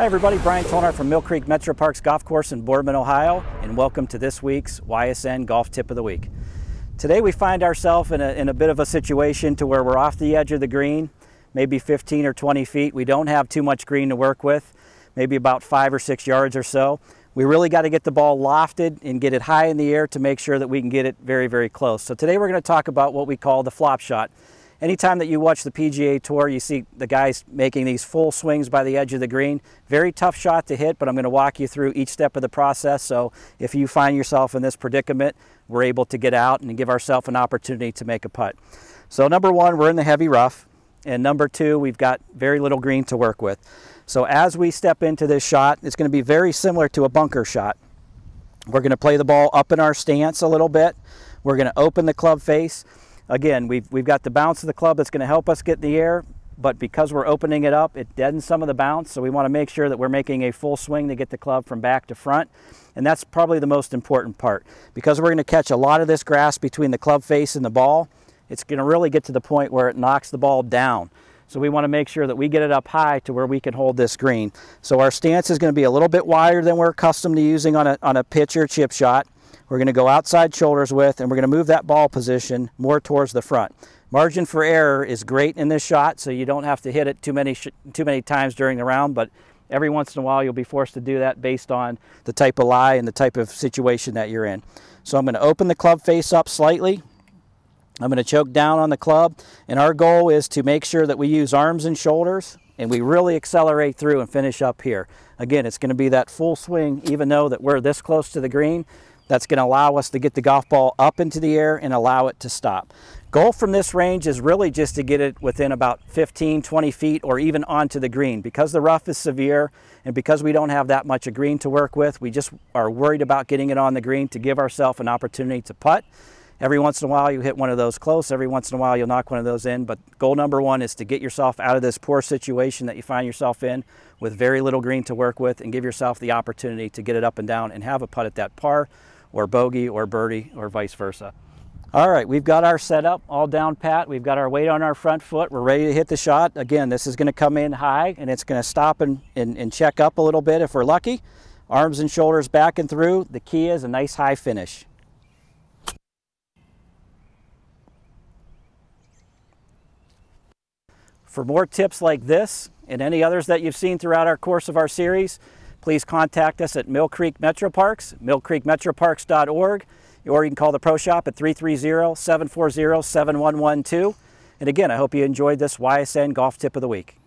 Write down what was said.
Hi everybody, Brian Tolnar from Mill Creek Metro Parks Golf Course in Boardman, Ohio, and welcome to this week's YSN Golf Tip of the Week. Today we find ourselves in a, in a bit of a situation to where we're off the edge of the green, maybe 15 or 20 feet. We don't have too much green to work with, maybe about five or six yards or so. We really got to get the ball lofted and get it high in the air to make sure that we can get it very, very close. So today we're going to talk about what we call the flop shot anytime that you watch the PGA Tour, you see the guys making these full swings by the edge of the green. Very tough shot to hit, but I'm going to walk you through each step of the process. So if you find yourself in this predicament, we're able to get out and give ourselves an opportunity to make a putt. So number one, we're in the heavy rough. And number two, we've got very little green to work with. So as we step into this shot, it's going to be very similar to a bunker shot. We're going to play the ball up in our stance a little bit. We're going to open the club face. Again, we've, we've got the bounce of the club that's going to help us get in the air, but because we're opening it up, it deadens some of the bounce. So we want to make sure that we're making a full swing to get the club from back to front. And that's probably the most important part. Because we're going to catch a lot of this grass between the club face and the ball, it's going to really get to the point where it knocks the ball down. So we want to make sure that we get it up high to where we can hold this green. So our stance is going to be a little bit wider than we're accustomed to using on a, on a pitch or chip shot. We're going to go outside shoulders with, and we're going to move that ball position more towards the front. Margin for error is great in this shot, so you don't have to hit it too many, too many times during the round, but every once in a while you'll be forced to do that based on the type of lie and the type of situation that you're in. So I'm going to open the club face up slightly. I'm going to choke down on the club, and our goal is to make sure that we use arms and shoulders, and we really accelerate through and finish up here. Again, it's going to be that full swing, even though that we're this close to the green, that's going to allow us to get the golf ball up into the air and allow it to stop. Goal from this range is really just to get it within about 15, 20 feet or even onto the green. Because the rough is severe and because we don't have that much of green to work with, we just are worried about getting it on the green to give ourselves an opportunity to putt. Every once in a while you hit one of those close, every once in a while you'll knock one of those in, but goal number one is to get yourself out of this poor situation that you find yourself in with very little green to work with and give yourself the opportunity to get it up and down and have a putt at that par or bogey or birdie or vice versa. All right, we've got our setup all down pat. We've got our weight on our front foot. We're ready to hit the shot. Again, this is gonna come in high and it's gonna stop and, and, and check up a little bit if we're lucky. Arms and shoulders back and through. The key is a nice high finish. For more tips like this and any others that you've seen throughout our course of our series, please contact us at Mill Creek Metro Parks, millcreekmetroparks.org, or you can call the Pro Shop at 330-740-7112. And again, I hope you enjoyed this YSN Golf Tip of the Week.